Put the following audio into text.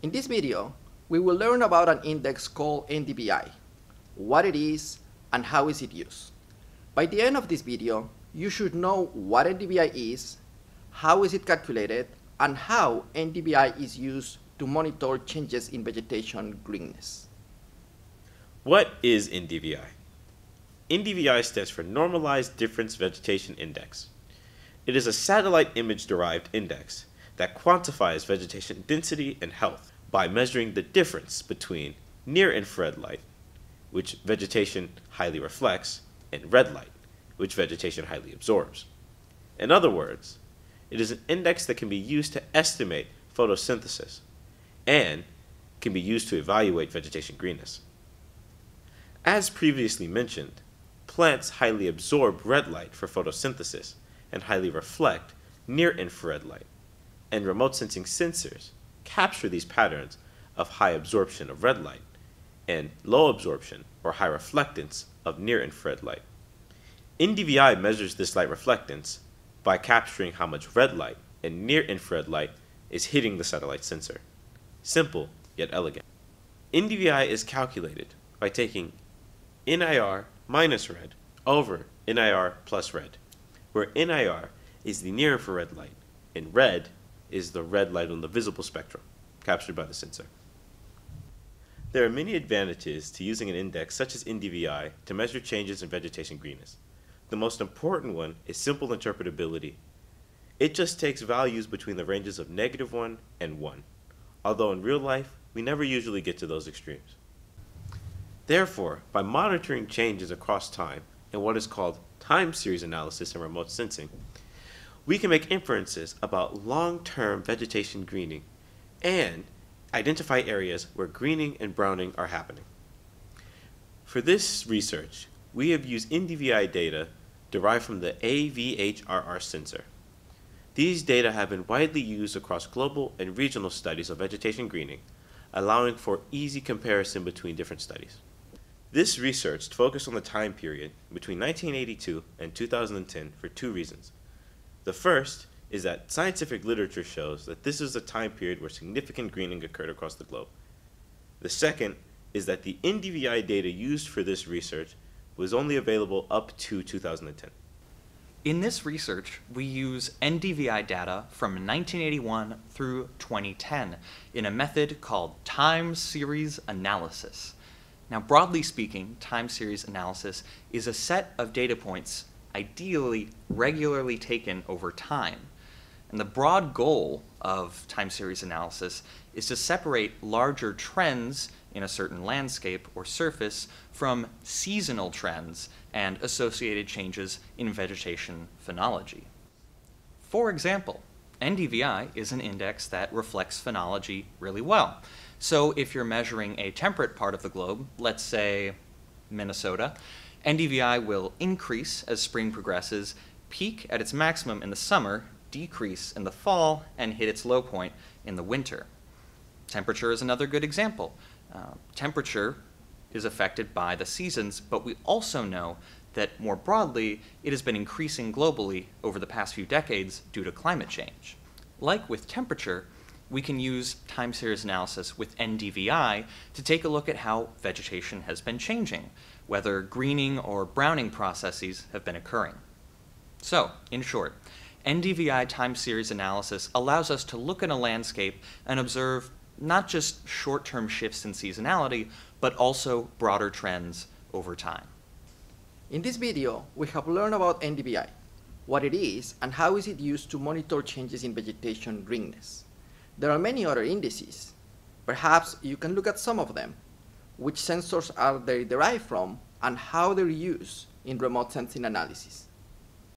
In this video, we will learn about an index called NDVI, what it is, and how is it used. By the end of this video, you should know what NDVI is, how is it calculated, and how NDVI is used to monitor changes in vegetation greenness. What is NDVI? NDVI stands for Normalized Difference Vegetation Index. It is a satellite image derived index that quantifies vegetation density and health by measuring the difference between near infrared light, which vegetation highly reflects, and red light, which vegetation highly absorbs. In other words, it is an index that can be used to estimate photosynthesis and can be used to evaluate vegetation greenness. As previously mentioned, plants highly absorb red light for photosynthesis and highly reflect near infrared light and remote sensing sensors capture these patterns of high absorption of red light and low absorption or high reflectance of near infrared light. NDVI measures this light reflectance by capturing how much red light and near infrared light is hitting the satellite sensor. Simple yet elegant. NDVI is calculated by taking NIR minus red over NIR plus red, where NIR is the near infrared light and red is the red light on the visible spectrum captured by the sensor. There are many advantages to using an index such as NDVI to measure changes in vegetation greenness. The most important one is simple interpretability. It just takes values between the ranges of negative 1 and 1, although in real life, we never usually get to those extremes. Therefore, by monitoring changes across time in what is called time series analysis in remote sensing, we can make inferences about long-term vegetation greening and identify areas where greening and browning are happening. For this research, we have used NDVI data derived from the AVHRR sensor. These data have been widely used across global and regional studies of vegetation greening, allowing for easy comparison between different studies. This research focused on the time period between 1982 and 2010 for two reasons. The first is that scientific literature shows that this is a time period where significant greening occurred across the globe. The second is that the NDVI data used for this research was only available up to 2010. In this research, we use NDVI data from 1981 through 2010 in a method called time series analysis. Now, broadly speaking, time series analysis is a set of data points ideally regularly taken over time. And the broad goal of time series analysis is to separate larger trends in a certain landscape or surface from seasonal trends and associated changes in vegetation phenology. For example, NDVI is an index that reflects phenology really well. So if you're measuring a temperate part of the globe, let's say Minnesota, NDVI will increase as spring progresses, peak at its maximum in the summer, decrease in the fall, and hit its low point in the winter. Temperature is another good example. Uh, temperature is affected by the seasons, but we also know that more broadly, it has been increasing globally over the past few decades due to climate change. Like with temperature, we can use time series analysis with NDVI to take a look at how vegetation has been changing, whether greening or browning processes have been occurring. So, in short, NDVI time series analysis allows us to look at a landscape and observe not just short-term shifts in seasonality, but also broader trends over time. In this video, we have learned about NDVI, what it is, and how is it used to monitor changes in vegetation greenness. There are many other indices. Perhaps you can look at some of them. Which sensors are they derived from and how they're used in remote sensing analysis.